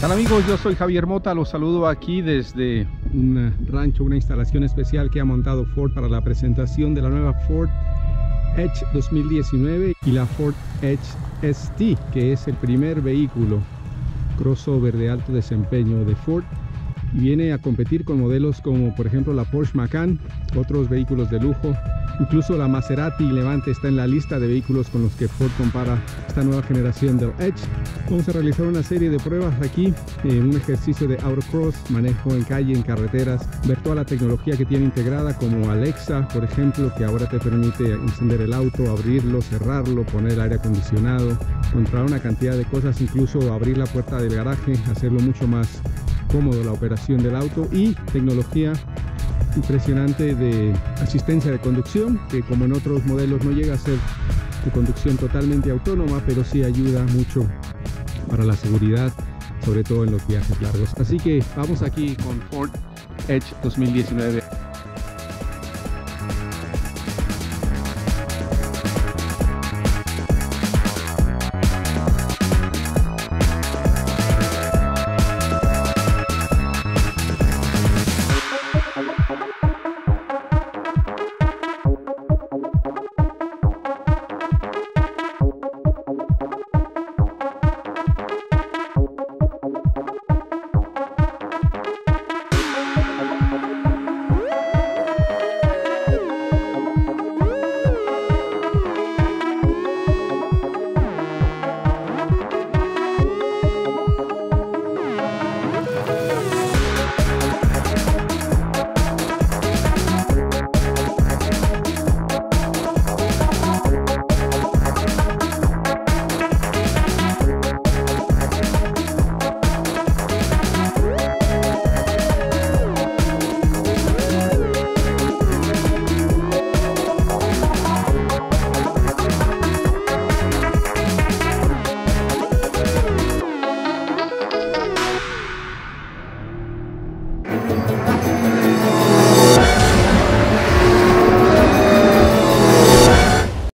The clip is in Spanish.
tal amigos? Yo soy Javier Mota, los saludo aquí desde un rancho, una instalación especial que ha montado Ford para la presentación de la nueva Ford Edge 2019 y la Ford Edge ST, que es el primer vehículo crossover de alto desempeño de Ford y viene a competir con modelos como por ejemplo la Porsche Macan, otros vehículos de lujo Incluso la Maserati Levante está en la lista de vehículos con los que Ford compara esta nueva generación del Edge. Vamos a realizar una serie de pruebas aquí, en un ejercicio de autocross, manejo en calle, en carreteras, ver toda la tecnología que tiene integrada como Alexa, por ejemplo, que ahora te permite encender el auto, abrirlo, cerrarlo, poner el aire acondicionado, controlar una cantidad de cosas, incluso abrir la puerta del garaje, hacerlo mucho más cómodo la operación del auto y tecnología impresionante de asistencia de conducción, que como en otros modelos no llega a ser de conducción totalmente autónoma, pero sí ayuda mucho para la seguridad, sobre todo en los viajes largos. Así que vamos aquí con Ford Edge 2019.